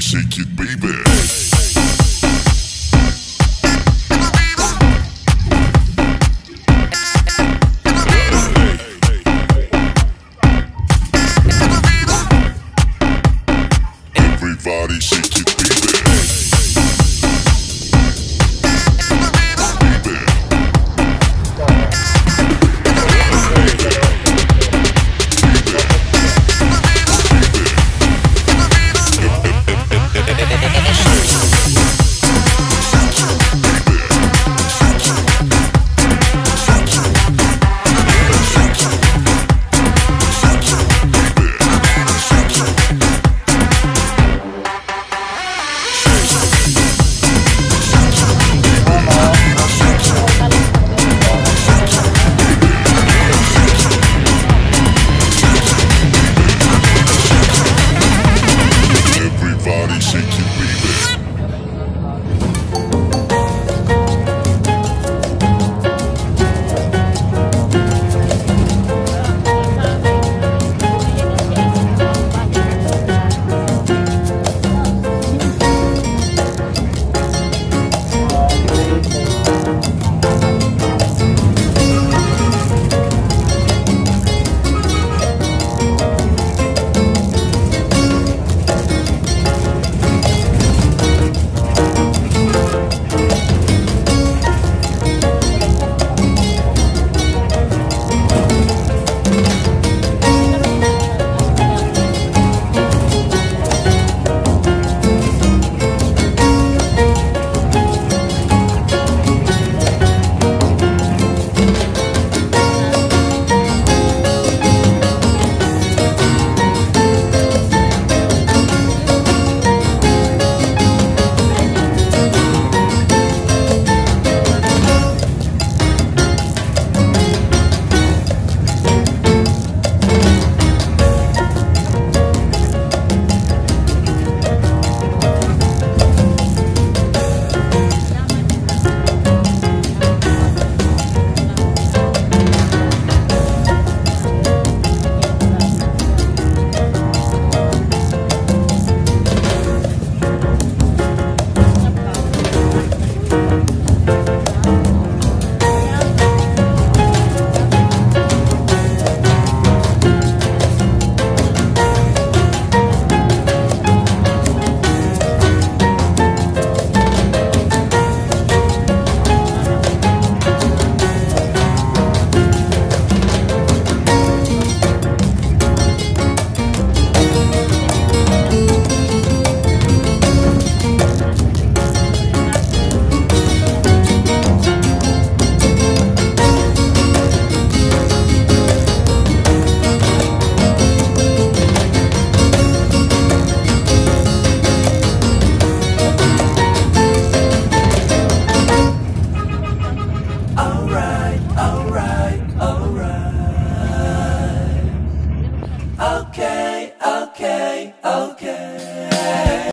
shake it, baby.